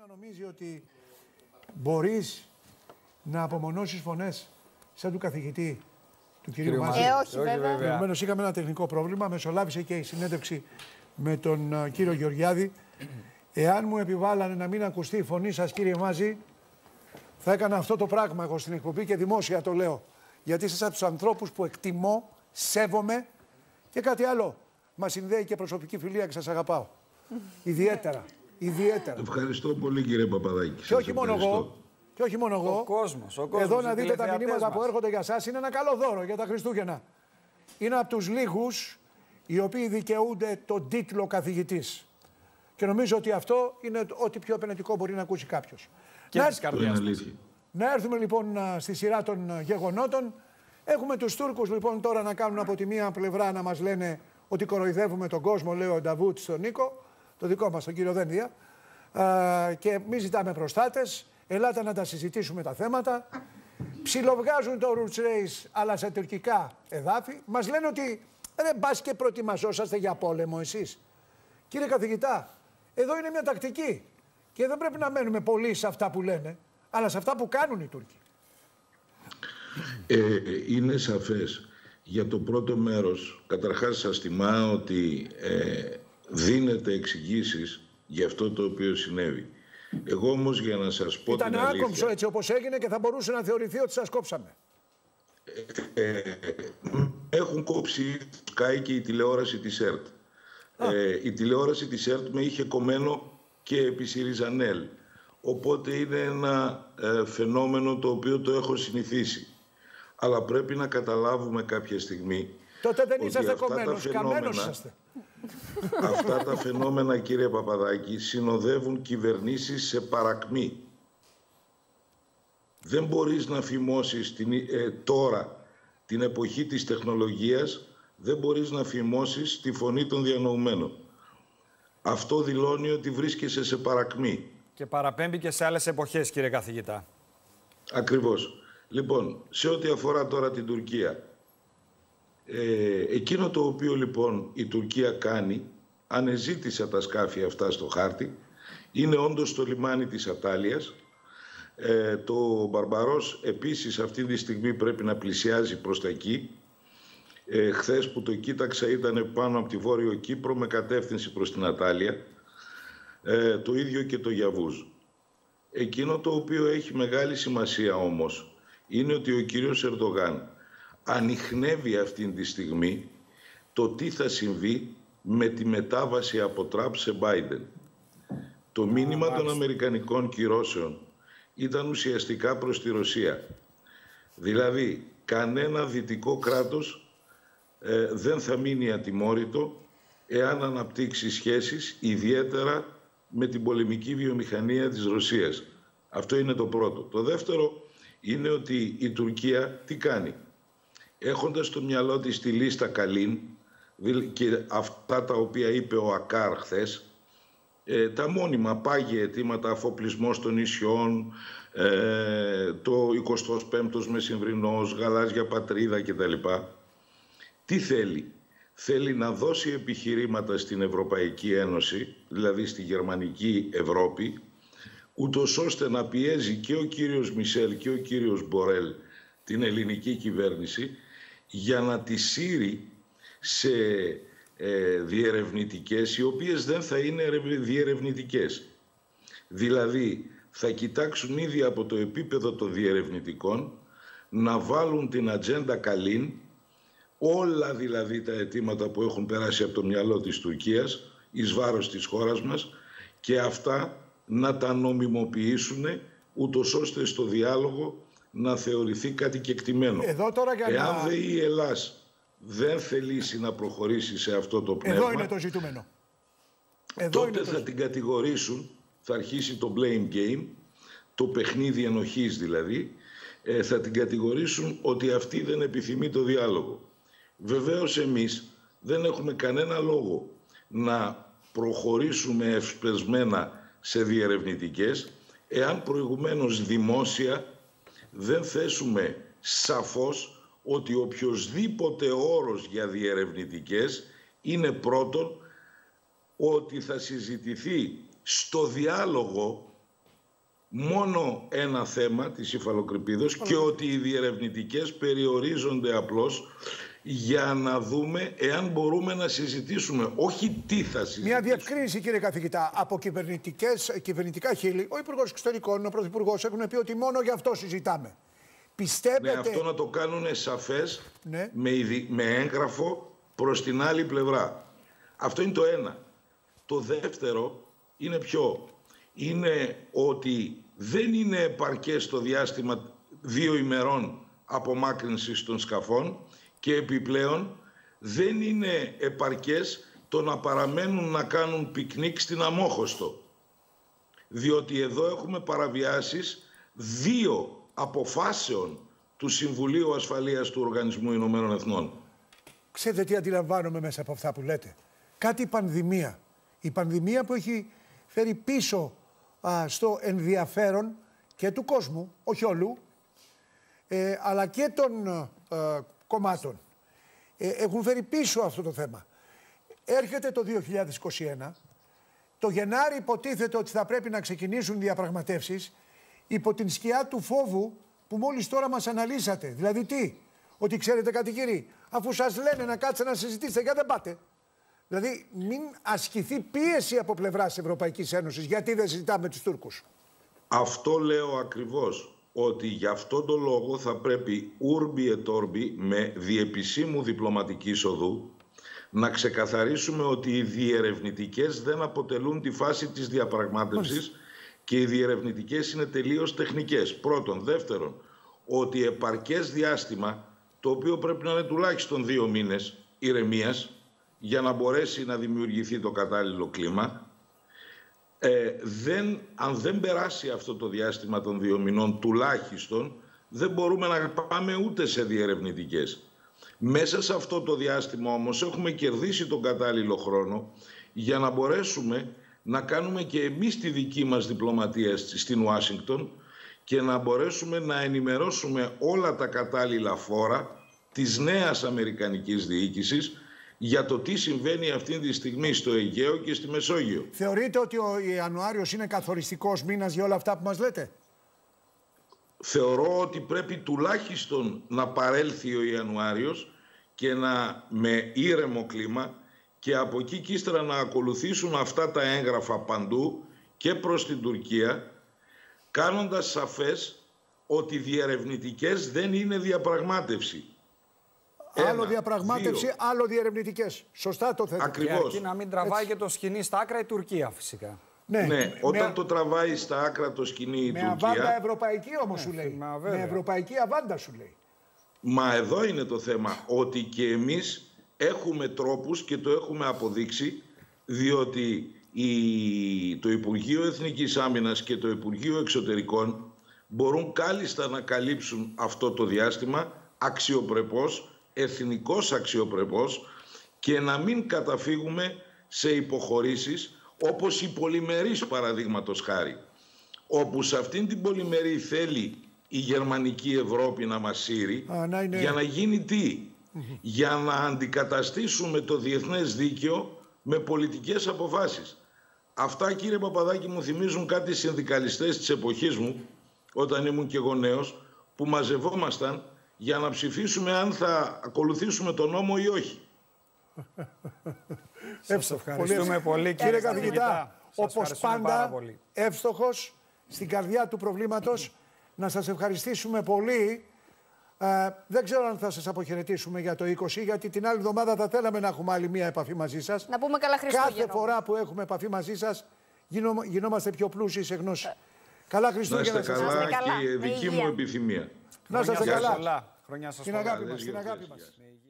να νομίζει ότι μπορείς να απομονώσεις φωνές σαν του καθηγητή του κυρίου Κύριο Μάζη. Μάζη. Ε, όχι, Όχι, βέβαια. βέβαια. Επομένως, είχαμε ένα τεχνικό πρόβλημα. Μεσολάβησε και η συνέντευξη με τον α, κύριο Γεωργιάδη. Εάν μου επιβάλλανε να μην ακουστεί η φωνή σας, κύριε Μάζη, θα έκανα αυτό το πράγμα εγώ στην εκπομπή και δημόσια το λέω. Γιατί είστε από τους ανθρώπους που εκτιμώ, σέβομαι και κάτι άλλο. Μας συνδέει και προσωπική φιλία και σας αγαπάω. Ιδιαίτερα. Ιδιαίτερα. Ευχαριστώ πολύ κύριε Παπαδάκη. Και Σας όχι μόνο ευχαριστώ. εγώ. Και όχι μόνο εγώ. Ο κόσμος, ο κόσμος, Εδώ οι να δείτε τα τηλεθεατές μηνύματα που μας. έρχονται για εσά είναι ένα καλό δώρο για τα Χριστούγεννα. Είναι από τους λίγους οι οποίοι δικαιούνται τον τίτλο καθηγητής. Και νομίζω ότι αυτό είναι το- ό,τι πιο επενετικό μπορεί να ακούσει κάποιος. Και Να, της Αυτό είναι καρδιάς μας. αλήθεια. να έρθουμε λοιπόν α, στη σειρά των α, γεγονότων. Έχουμε τους Τούρκους λοιπόν τώρα να κάνουν από τη μία πλευρά να μας λένε ότι κοροϊδεύουμε τον κόσμο, λέει ο Νταβούτ στον Νίκο, το δικό μας τον κύριο Δένδια. Α, και μη ζητάμε προστάτες, ελάτε να τα συζητήσουμε τα θέματα. Ψιλοβγάζουν το Roots Race αλλά σε τουρκικά εδάφη. Μας λένε ότι ρε μπας και προετοιμαζόσαστε για πόλεμο εσείς. Κύριε καθηγητά, εδώ είναι μια τακτική. Και δεν πρέπει να μένουμε πολύ σε αυτά που λένε, αλλά σε αυτά που κάνουν οι Τούρκοι. Ε, είναι σαφές. Για το πρώτο μέρος, καταρχάς σας τιμά ότι ε, δίνετε εξηγήσεις για αυτό το οποίο συνέβη. Εγώ όμως για να σας πω Ήταν την αλήθεια... άκομψο έτσι όπως έγινε και θα μπορούσε να θεωρηθεί ότι σας κόψαμε. Έχουν κόψει Sky και η τηλεόραση της ΕΡΤ. Ε, η τηλεόραση της ΕΡΤ με είχε κομμένο και επί Σιριζανέλ. Οπότε είναι ένα ε, φαινόμενο το οποίο το έχω συνηθίσει. Αλλά πρέπει να καταλάβουμε κάποια στιγμή Τότε δεν ότι είσαστε αυτά τα κομμένος, φαινόμενα- καμένος είσαστε. Αυτά τα φαινόμενα, κύριε Παπαδάκη, συνοδεύουν κυβερνήσεις σε παρακμή. Δεν μπορείς να φημώσεις την, ε, τώρα, την εποχή της τεχνολογίας, δεν μπορείς να φημώσεις τη φωνή των διανοουμένων. Αυτό δηλώνει ότι βρίσκεσαι σε παρακμή. Και παραπέμπει και σε άλλες εποχές, κύριε καθηγητά. Ακριβώς. Λοιπόν, σε ό,τι αφορά τώρα την Τουρκία, ε, εκείνο το οποίο λοιπόν η Τουρκία κάνει, ανεζήτησε τα σκάφη αυτά στο χάρτη, είναι όντως το λιμάνι της Ατάλειας. Ε, το Μπαρμπαρός επίσης αυτή τη στιγμή πρέπει να πλησιάζει προς τα εκεί. Ε, χθες που το κοίταξα ήταν πάνω από τη Βόρειο Κύπρο με κατεύθυνση προς την Ατάλεια. Ε, το ίδιο και το Γιαβούζ. Εκείνο το οποίο έχει μεγάλη σημασία όμως είναι ότι ο κύριος Ερντογάν ανοιχνεύει αυτή τη στιγμή το τι θα συμβεί με τη μετάβαση από Τραμπ σε Biden. Το μήνυμα των Αμερικανικών κυρώσεων ήταν ουσιαστικά προς τη Ρωσία. Δηλαδή, κανένα δυτικό κράτος ε, δεν θα μείνει ατιμόρυτο εάν αναπτύξει σχέσεις, ιδιαίτερα με την πολεμική βιομηχανία της Ρωσίας. Αυτό είναι το πρώτο. Το δεύτερο είναι ότι η Τουρκία τι κάνει; Έχοντας στο μυαλό της τη λίστα Καλίν δηλ- και αυτά τα οποία είπε ο Ακάρ χθες, ε, τα μόνιμα πάγια αιτήματα, αφοπλισμός των νησιών, ε, το 25ος μεσημβρινός, γαλάζια πατρίδα κτλ. Τι θέλει; Θέλει να δώσει επιχειρήματα στην Ευρωπαϊκή Ένωση, δηλαδή στη Γερμανική Ευρώπη, ούτως ώστε να πιέζει και ο κύριος Μισελ και ο κύριος Μπορέλ την ελληνική κυβέρνηση για να τη σύρει σε ε, διερευνητικές οι οποίες δεν θα είναι ερευ- διερευνητικές. Δηλαδή θα κοιτάξουν ήδη από το επίπεδο των διερευνητικών να βάλουν την ατζέντα καλήν όλα δηλαδή τα αιτήματα που έχουν περάσει από το μυαλό της Τουρκίας εις βάρος της χώρας μας και αυτά να τα νομιμοποιήσουν ούτως ώστε στο διάλογο να θεωρηθεί κάτι κεκτημένο. Εδώ τώρα για Εάν να... δε η Ελλάς δεν θελήσει να προχωρήσει σε αυτό το πνεύμα, Εδώ είναι το ζητούμενο. Εδώ είναι τότε το θα την κατηγορήσουν, θα αρχίσει το blame game, το παιχνίδι ενοχής δηλαδή, ε, θα την κατηγορήσουν ότι αυτή δεν επιθυμεί το διάλογο. Βεβαίως εμείς δεν έχουμε κανένα λόγο να προχωρήσουμε ευσπεσμένα σε διερευνητικές εάν προηγουμένως δημόσια δεν θέσουμε σαφώς ότι οποιοδήποτε όρος για διερευνητικές είναι πρώτον ότι θα συζητηθεί στο διάλογο μόνο ένα θέμα της υφαλοκρηπίδος και ότι οι διερευνητικές περιορίζονται απλώς για να δούμε εάν μπορούμε να συζητήσουμε, όχι τι θα συζητήσουμε. Μια διευκρίνηση, κύριε καθηγητά. Από κυβερνητικές, κυβερνητικά χείλη, ο Υπουργός Εξωτερικών, ο Πρωθυπουργός έχουν πει ότι μόνο γι' αυτό συζητάμε. Πιστεύετε. Ναι, αυτό να το κάνουν σαφές Ναι. με, ειδι- με έγγραφο προς την άλλη πλευρά. Αυτό είναι το ένα. Το δεύτερο είναι ποιο; Είναι ότι δεν είναι επαρκές το διάστημα δύο ημερών απομάκρυνσης των σκαφών και επιπλέον δεν είναι επαρκές το να παραμένουν να κάνουν πικνίκ στην Αμόχωστο. Διότι εδώ έχουμε παραβιάσεις δύο αποφάσεων του Συμβουλίου Ασφαλείας του Οργανισμού Ηνωμένων Εθνών. Ξέρετε τι αντιλαμβάνομαι μέσα από αυτά που λέτε. Κάτι η πανδημία. Η πανδημία που έχει φέρει πίσω α, στο ενδιαφέρον και του κόσμου, όχι όλου, ε, αλλά και των ε, κομμάτων. Ε, έχουν φέρει πίσω αυτό το θέμα. Έρχεται το 2021, το Γενάρη υποτίθεται ότι θα πρέπει να ξεκινήσουν διαπραγματεύσεις υπό την σκιά του φόβου που μόλις τώρα μας αναλύσατε. Δηλαδή τι, ότι ξέρετε κάτι κύριοι, αφού σας λένε να κάτσετε να συζητήσετε, γιατί δεν πάτε. Δηλαδή μην ασκηθεί πίεση από πλευράς Ευρωπαϊκής Ένωσης, γιατί δεν συζητάμε τους Τούρκους; Αυτό λέω ακριβώς, ότι γι' αυτό το λόγο θα πρέπει ούρμπι ετόρμπι με διεπισήμου διπλωματική οδού να ξεκαθαρίσουμε ότι οι διερευνητικές δεν αποτελούν τη φάση της διαπραγμάτευσης και οι διερευνητικές είναι τελείως τεχνικές. Πρώτον. Δεύτερον, ότι επαρκές διάστημα, το οποίο πρέπει να είναι τουλάχιστον δύο μήνες ηρεμίας, για να μπορέσει να δημιουργηθεί το κατάλληλο κλίμα, ε, δεν, αν δεν περάσει αυτό το διάστημα των δύο μηνών τουλάχιστον, δεν μπορούμε να πάμε ούτε σε διερευνητικές. Μέσα σε αυτό το διάστημα όμως έχουμε κερδίσει τον κατάλληλο χρόνο για να μπορέσουμε να κάνουμε και εμείς τη δική μας διπλωματία στη- στην Ουάσιγκτον και να μπορέσουμε να ενημερώσουμε όλα τα κατάλληλα φόρα της νέας Αμερικανικής διοίκησης για το τι συμβαίνει αυτή τη στιγμή στο Αιγαίο και στη Μεσόγειο. Θεωρείτε ότι ο Ιανουάριος είναι καθοριστικός μήνας για όλα αυτά που μας λέτε; θεωρώ ότι πρέπει τουλάχιστον να παρέλθει ο Ιανουάριος και να με ήρεμο κλίμα και από εκεί και ύστερα να ακολουθήσουν αυτά τα έγγραφα παντού και προς την Τουρκία κάνοντας σαφές ότι διερευνητικές δεν είναι διαπραγμάτευση. Ένα, άλλο διαπραγμάτευση, δύο. άλλο διερευνητικές. Σωστά το θέτε. Ακριβώς. Και αρκεί να μην τραβάει και το σκηνή στα άκρα η Τουρκία φυσικά. Ναι, Ναι, όταν με, το τραβάει στα άκρα το σκηνή η με Τουρκία... αβάντα ευρωπαϊκή όμως σου λέει. μα Με βέβαια. ευρωπαϊκή αβάντα σου λέει. Μα εδώ είναι το θέμα, ότι και εμείς έχουμε τρόπους και το έχουμε αποδείξει, διότι η, το Υπουργείο Εθνικής Άμυνας και το Υπουργείο Εξωτερικών μπορούν κάλλιστα να καλύψουν αυτό το διάστημα αξιοπρεπώς, εθνικός αξιοπρεπώς και να μην καταφύγουμε σε υποχωρήσεις όπως η πολυμερής παραδείγματος χάρη όπου σε αυτήν την πολυμερή θέλει η γερμανική Ευρώπη να μας σύρει Α, να είναι- για να γίνει τι; Για να αντικαταστήσουμε το διεθνές δίκαιο με πολιτικές αποφάσεις. Αυτά κύριε Παπαδάκη μου θυμίζουν κάτι συνδικαλιστές της εποχής μου όταν ήμουν και εγώ νέος που μαζευόμασταν για να ψηφίσουμε αν θα ακολουθήσουμε τον νόμο ή όχι. Σας ευχαριστούμε πολύ Κύριε κύριε καθηγητά, Σας όπως ευχαριστούμε πάρα πάντα, πολύ. εύστοχος στην καρδιά του προβλήματος, να σας ευχαριστήσουμε πολύ. Ε, δεν ξέρω αν θα σας αποχαιρετήσουμε για το 20, γιατί την άλλη εβδομάδα θα θέλαμε να έχουμε άλλη μία επαφή μαζί σας. Να πούμε καλά Χριστούγεννα. Κάθε φορά που έχουμε επαφή μαζί σας, γινο- γινόμαστε πιο πλούσιοι σε γνώση. Καλά Να Χριστούγεννα είστε σας. καλά είστε καλά. και Με δική υγεία. μου επιθυμία. Να είστε Χρόνια σας καλά. πολλά. Χρόνια σας Την πολλά. αγάπη Καλές μας, την γιορτές. αγάπη Γεια μας. σας. Με υγεία.